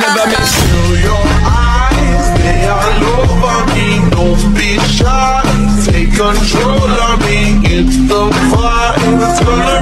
never miss. Feel your eyes, they all over me. Don't be shy, take control of me. It's the vibe, it's gonna